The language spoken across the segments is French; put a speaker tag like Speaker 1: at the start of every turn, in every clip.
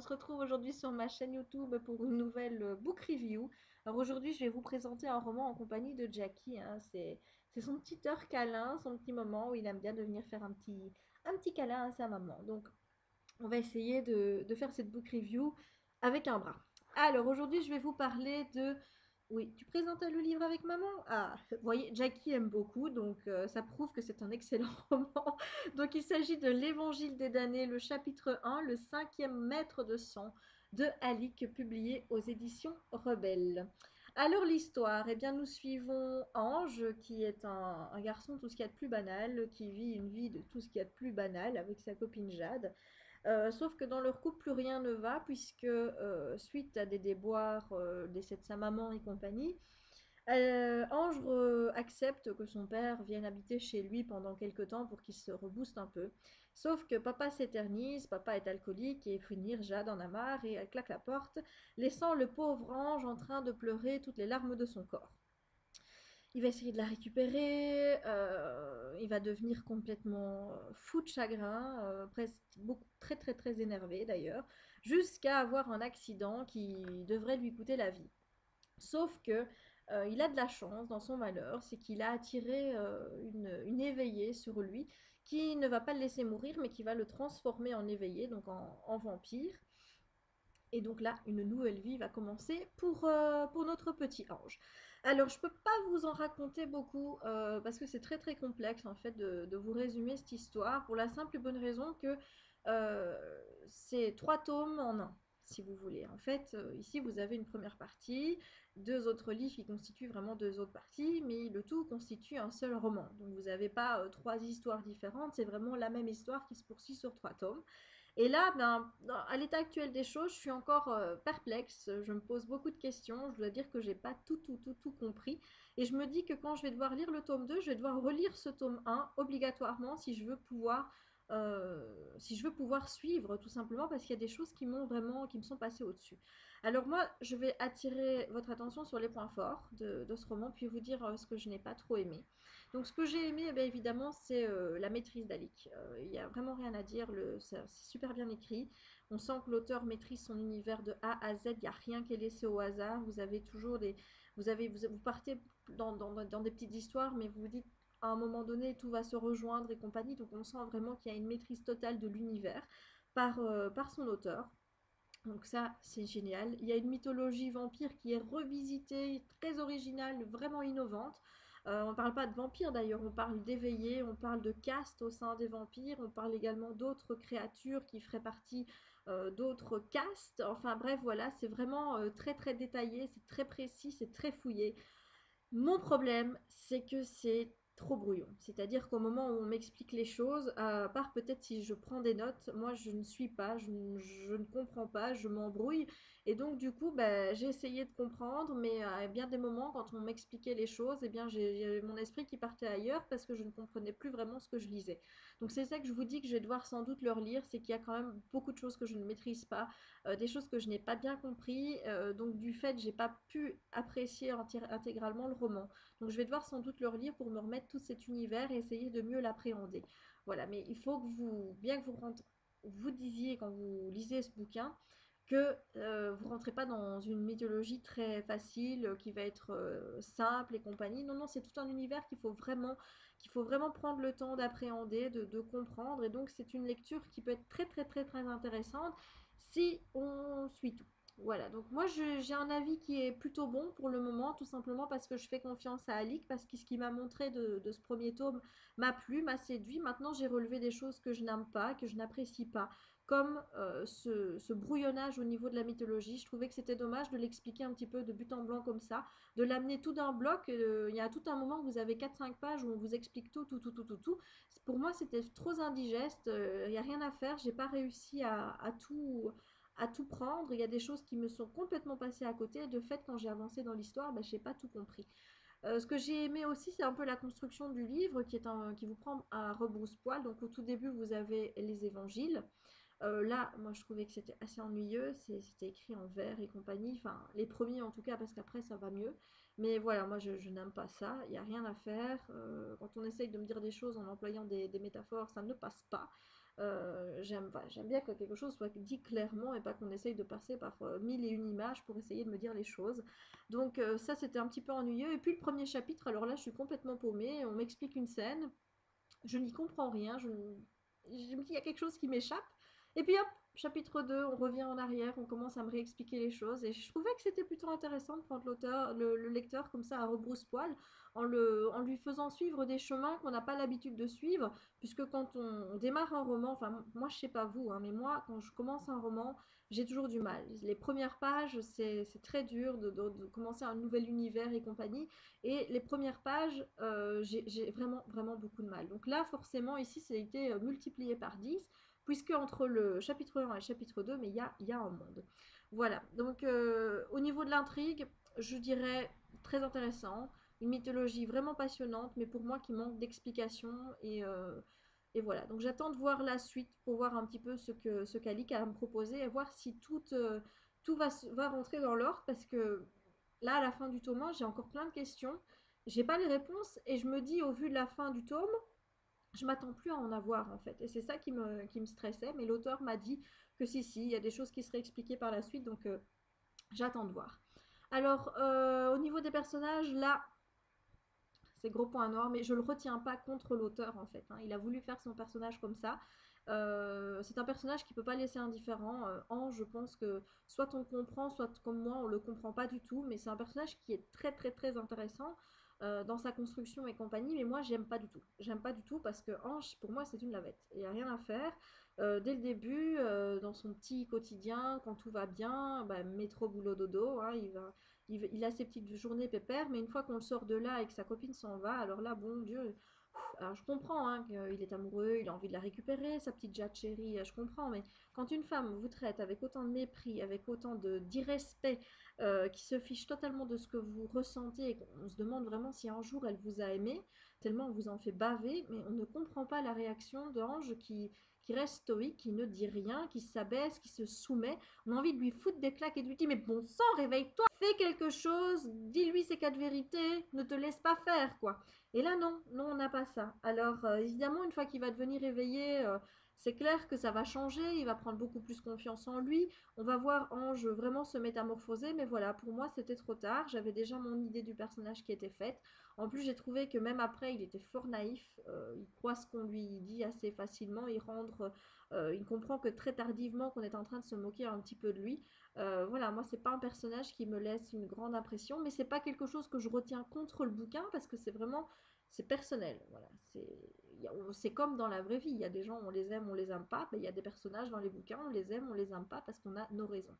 Speaker 1: se retrouve aujourd'hui sur ma chaîne YouTube pour une nouvelle euh, book review. Alors aujourd'hui, je vais vous présenter un roman en compagnie de Jackie. Hein. C'est son petit heure câlin, son petit moment où il aime bien de venir faire un petit, un petit câlin à sa maman. Donc, on va essayer de, de faire cette book review avec un bras. Alors aujourd'hui, je vais vous parler de oui, tu présentais le livre avec maman? Ah, vous voyez, Jackie aime beaucoup, donc euh, ça prouve que c'est un excellent roman. donc il s'agit de l'Évangile des damnés, le chapitre 1, le cinquième maître de sang de Alic, publié aux éditions Rebelles. Alors l'histoire, eh bien nous suivons Ange, qui est un, un garçon tout ce qu'il y a de plus banal, qui vit une vie de tout ce qu'il y a de plus banal avec sa copine Jade. Euh, sauf que dans leur couple, plus rien ne va, puisque euh, suite à des déboires, euh, de sa maman et compagnie, Ange accepte que son père vienne habiter chez lui pendant quelque temps pour qu'il se rebooste un peu. Sauf que papa s'éternise, papa est alcoolique et finir Jade en a marre et elle claque la porte, laissant le pauvre Ange en train de pleurer toutes les larmes de son corps. Il va essayer de la récupérer, euh, il va devenir complètement euh, fou de chagrin, euh, presque très très très énervé d'ailleurs, jusqu'à avoir un accident qui devrait lui coûter la vie. Sauf que il a de la chance dans son malheur, c'est qu'il a attiré une, éveillée sur lui qui ne va pas le laisser mourir, mais qui va le transformer en éveillé, donc en, vampire. Et donc là, une nouvelle vie va commencer pour, pour notre petit ange. Alors, je peux pas vous en raconter beaucoup euh, parce que c'est très très complexe en fait de, vous résumer cette histoire pour la simple et bonne raison que euh, c'est trois tomes en un, si vous voulez. En fait, euh, ici vous avez une première partie, deux autres livres qui constituent vraiment deux autres parties, mais le tout constitue un seul roman. Donc vous n'avez pas trois histoires différentes, c'est vraiment la même histoire qui se poursuit sur trois tomes. Et là, ben, à l'état actuel des choses, je suis encore euh, perplexe. Je me pose beaucoup de questions. Je dois dire que j'ai pas tout, tout, tout, tout compris. Et je me dis que quand je vais devoir lire le tome 2, je vais devoir relire ce tome 1 obligatoirement si je veux pouvoir euh, si je veux pouvoir suivre tout simplement parce qu'il y a des choses qui m'ont vraiment qui me sont passées au-dessus. Alors moi je vais attirer votre attention sur les points forts de, ce roman puis vous dire euh, ce que je n'ai pas trop aimé. Donc ce que j'ai aimé eh évidemment c'est euh, la maîtrise d'Alik. Il n'y a vraiment rien à dire, c'est super bien écrit. On sent que l'auteur maîtrise son univers de A à Z, il n'y a rien qui est laissé au hasard. Vous avez toujours des... Vous, avez, vous, partez dans des petites histoires mais vous vous dites à un moment donné, tout va se rejoindre et compagnie. Donc on sent vraiment qu'il y a une maîtrise totale de l'univers par, euh, par son auteur. Donc ça, c'est génial. Il y a une mythologie vampire qui est revisitée, très originale, vraiment innovante. Euh, on ne parle pas de vampires d'ailleurs, on parle d'éveillés, on parle de caste au sein des vampires, on parle également d'autres créatures qui feraient partie euh, d'autres castes. Enfin bref, voilà, c'est vraiment très très détaillé, c'est très précis, c'est très fouillé. Mon problème, c'est que c'est trop brouillon. C'est-à-dire qu'au moment où on m'explique les choses, à part peut-être si je prends des notes, moi je ne suis pas, je, ne comprends pas, je m'embrouille. Et donc du coup, bah, j'ai essayé de comprendre, mais à bien des moments, quand on m'expliquait les choses, eh bien j'ai mon esprit qui partait ailleurs parce que je ne comprenais plus vraiment ce que je lisais. Donc c'est ça que je vous dis que je vais devoir sans doute leur lire, c'est qu'il y a quand même beaucoup de choses que je ne maîtrise pas, euh, des choses que je n'ai pas bien compris. Euh, donc du fait, j'ai pas pu apprécier intégralement le roman. Donc je vais devoir sans doute leur lire pour me remettre tout cet univers et essayer de mieux l'appréhender. Voilà, mais il faut que vous, bien que vous, vous disiez quand vous lisez ce bouquin, que euh, vous rentrez pas dans une mythologie très facile, euh, qui va être euh, simple et compagnie. Non, non, c'est tout un univers qu'il faut vraiment qu'il faut vraiment prendre le temps d'appréhender, de, de, comprendre. Et donc, c'est une lecture qui peut être très, très, très, très intéressante si on suit tout. Voilà, donc moi j'ai un avis qui est plutôt bon pour le moment, tout simplement parce que je fais confiance à Alic, parce que ce qu'il m'a montré de, ce premier tome m'a plu, m'a séduit. Maintenant j'ai relevé des choses que je n'aime pas, que je n'apprécie pas, comme euh, ce, brouillonnage au niveau de la mythologie. Je trouvais que c'était dommage de l'expliquer un petit peu de but en blanc comme ça, de l'amener tout d'un bloc. Euh, il y a tout un moment où vous avez 4-5 pages où on vous explique tout, tout, tout, tout, tout, tout. Pour moi c'était trop indigeste, euh, il n'y a rien à faire, j'ai pas réussi à tout à tout prendre. Il y a des choses qui me sont complètement passées à côté. De fait, quand j'ai avancé dans l'histoire, ben, je n'ai pas tout compris. Euh, ce que j'ai aimé aussi, c'est un peu la construction du livre qui, est un, qui vous prend à rebrousse-poil. Donc au tout début, vous avez les évangiles. Euh, là, moi, je trouvais que c'était assez ennuyeux. C'était écrit en vers et compagnie. Enfin, les premiers en tout cas, parce qu'après, ça va mieux. Mais voilà, moi, je, n'aime pas ça. Il n'y a rien à faire. Euh, quand on essaye de me dire des choses en employant des, métaphores, ça ne passe pas. Euh, j'aime bien que quelque chose soit dit clairement et pas qu'on essaye de passer par euh, mille et une images pour essayer de me dire les choses. Donc ça c'était un petit peu ennuyeux. Et puis le premier chapitre, alors là je suis complètement paumée, on m'explique une scène, je n'y comprends rien, il y a quelque chose qui m'échappe. Et puis hop, chapitre 2, on revient en arrière, on commence à me réexpliquer les choses. Et je trouvais que c'était plutôt intéressant de prendre l'auteur, le, lecteur comme ça à rebrousse-poil, en, en lui faisant suivre des chemins qu'on n'a pas l'habitude de suivre. Puisque quand on, démarre un roman, enfin moi je sais pas vous, hein, mais moi quand je commence un roman, j'ai toujours du mal. Les premières pages, c'est très dur de, commencer un nouvel univers et compagnie. Et les premières pages, euh, j'ai vraiment, vraiment beaucoup de mal. Donc là, forcément, ici, ça a été euh, multiplié par 10 puisque entre le chapitre 1 et le chapitre 2, mais il y a, un monde. Voilà, donc euh, au niveau de l'intrigue, je dirais très intéressant, une mythologie vraiment passionnante, mais pour moi qui manque d'explications, et, euh, et, voilà. Donc j'attends de voir la suite pour voir un petit peu ce que ce qu'Alik a à me proposer, et voir si tout, euh, va, va rentrer dans l'ordre, parce que là, à la fin du tome 1, j'ai encore plein de questions, j'ai pas les réponses, et je me dis, au vu de la fin du tome, je m'attends plus à en avoir en fait. Et c'est ça qui me, qui me stressait. Mais l'auteur m'a dit que si, si, il y a des choses qui seraient expliquées par la suite. Donc euh, j'attends de voir. Alors, euh, au niveau des personnages, là, c'est gros point noir, mais je le retiens pas contre l'auteur en fait. Hein. Il a voulu faire son personnage comme ça. Euh, c'est un personnage qui peut pas laisser indifférent. Ange, je pense que soit on comprend, soit comme moi, on le comprend pas du tout. Mais c'est un personnage qui est très très très intéressant. Euh, dans sa construction et compagnie, mais moi j'aime pas du tout. J'aime pas du tout parce que Ange, pour moi, c'est une lavette. Il n'y a rien à faire. Euh, dès le début, euh, dans son petit quotidien, quand tout va bien, bah, métro, boulot, dodo, hein, il, va, il, a ses petites journées pépères, mais une fois qu'on le sort de là et que sa copine s'en va, alors là, bon Dieu, je comprends hein, qu'il est amoureux, il a envie de la récupérer, sa petite Jade chérie, je comprends, mais quand une femme vous traite avec autant de mépris, avec autant d'irrespect, euh, qui se fiche totalement de ce que vous ressentez, et on se demande vraiment si un jour elle vous a aimé, tellement on vous en fait baver, mais on ne comprend pas la réaction d'Ange qui, qui reste stoïque, qui ne dit rien, qui s'abaisse, qui se soumet. On a envie de lui foutre des claques et de lui dire mais bon sang, réveille-toi, fais quelque chose, dis-lui ces quatre vérités, ne te laisse pas faire quoi. Et là non, non on n'a pas ça. Alors euh, évidemment une fois qu'il va devenir éveillé, euh, c'est clair que ça va changer, il va prendre beaucoup plus confiance en lui. On va voir Ange vraiment se métamorphoser, mais voilà, pour moi c'était trop tard. J'avais déjà mon idée du personnage qui était faite. En plus, j'ai trouvé que même après, il était fort naïf. Euh, il croit ce qu'on lui dit assez facilement. Euh, il comprend que très tardivement qu'on est en train de se moquer un petit peu de lui. Euh, voilà, moi, c'est pas un personnage qui me laisse une grande impression, mais c'est pas quelque chose que je retiens contre le bouquin parce que c'est vraiment c'est personnel. Voilà, c'est comme dans la vraie vie. Il y a des gens, on les aime, on les aime pas. Mais il y a des personnages dans les bouquins, on les aime, on les aime pas parce qu'on a nos raisons.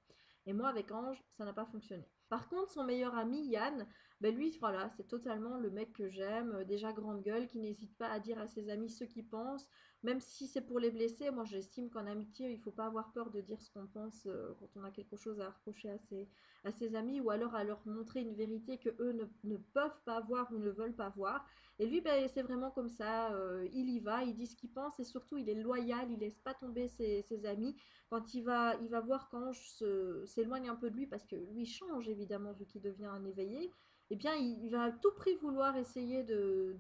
Speaker 1: Et moi, avec Ange, ça n'a pas fonctionné. Par contre, son meilleur ami, Yann, ben lui, voilà, c'est totalement le mec que j'aime. Déjà grande gueule, qui n'hésite pas à dire à ses amis ce qu'il pense, même si c'est pour les blesser. Moi, j'estime qu'en amitié, il faut pas avoir peur de dire ce qu'on pense euh, quand on a quelque chose à reprocher à ses, amis, ou alors à leur montrer une vérité que eux ne, ne peuvent pas voir ou ne veulent pas voir. Et lui, ben, c'est vraiment comme ça. Euh, il y va, il dit ce qu'il pense et surtout, il est loyal, il laisse pas tomber ses, amis. Quand il va, il va voir qu'Ange s'éloigne un peu de lui, parce que lui change évidemment vu qu'il devient un éveillé, eh bien, il, va à tout prix vouloir essayer de,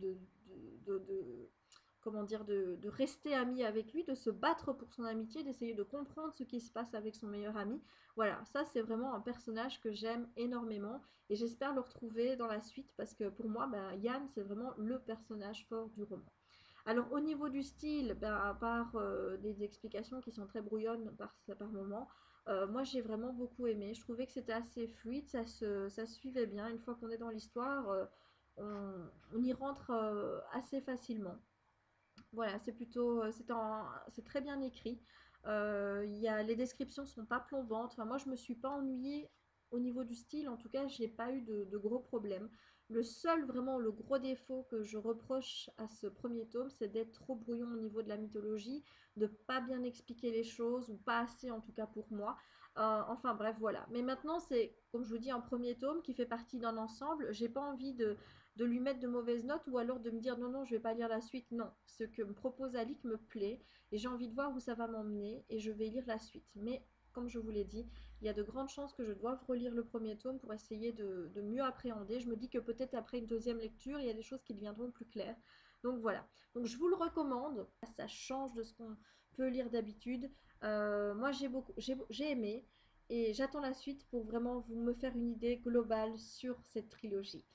Speaker 1: comment dire, de, rester ami avec lui, de se battre pour son amitié, d'essayer de comprendre ce qui se passe avec son meilleur ami. Voilà, ça c'est vraiment un personnage que j'aime énormément et j'espère le retrouver dans la suite parce que pour moi, ben, Yann c'est vraiment le personnage fort du roman. Alors au niveau du style, ben, à part euh, des explications qui sont très brouillonnes par, par moments, euh, moi j'ai vraiment beaucoup aimé. Je trouvais que c'était assez fluide, ça se, ça suivait bien. Une fois qu'on est dans l'histoire, euh, on, y rentre assez facilement. Voilà, c'est plutôt, euh, c'est très bien écrit. Euh, y a, les descriptions sont pas plombantes. Enfin, moi, je me suis pas ennuyée au niveau du style. En tout cas, j'ai pas eu de, gros problèmes. Le seul, vraiment, le gros défaut que je reproche à ce premier tome, c'est d'être trop brouillon au niveau de la mythologie, de pas bien expliquer les choses, ou pas assez en tout cas pour moi. Euh, enfin bref, voilà. Mais maintenant, c'est, comme je vous dis, un premier tome qui fait partie d'un ensemble. J'ai pas envie de, de lui mettre de mauvaises notes ou alors de me dire non, non, je vais pas lire la suite. Non, ce que me propose Alic me plaît et j'ai envie de voir où ça va m'emmener et je vais lire la suite. Mais comme je vous l'ai dit, il y a de grandes chances que je doive relire le premier tome pour essayer de, mieux appréhender. Je me dis que peut-être après une deuxième lecture, il y a des choses qui deviendront plus claires. Donc voilà, donc je vous le recommande, ça change de ce qu'on peut lire d'habitude. Euh, moi j'ai beaucoup, j'ai aimé et j'attends la suite pour vraiment vous me faire une idée globale sur cette trilogie.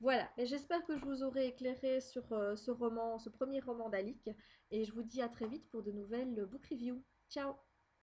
Speaker 1: Voilà, j'espère que je vous aurai éclairé sur euh, ce roman, ce premier roman d'Alik et je vous dis à très vite pour de nouvelles book reviews. Ciao